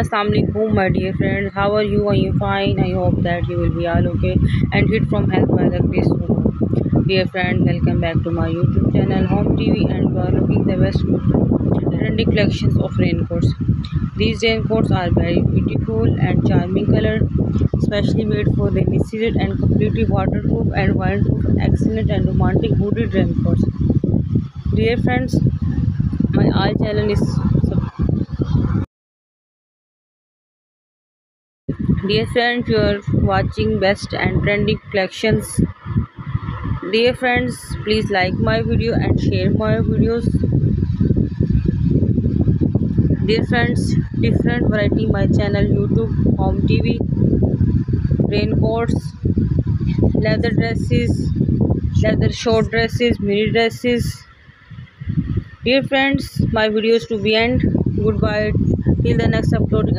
Assalamualaikum my dear friends. How are you? Are you fine? I hope that you will be all okay. And hit from health by the grace of dear friends welcome back to my YouTube channel Home TV and we are looking the best trendy collections of raincoats. These raincoats are very beautiful and charming color especially made for rainy season and completely waterproof and windproof excellent and romantic hooded raincoats. Dear friends my all channel is Dear friends, you are watching best and trending collections. Dear friends, please like my video and share my videos. Dear friends, different variety my channel YouTube, home TV, raincoats, leather dresses, leather short dresses, mini dresses. Dear friends, my videos to be end. Goodbye till the next uploading.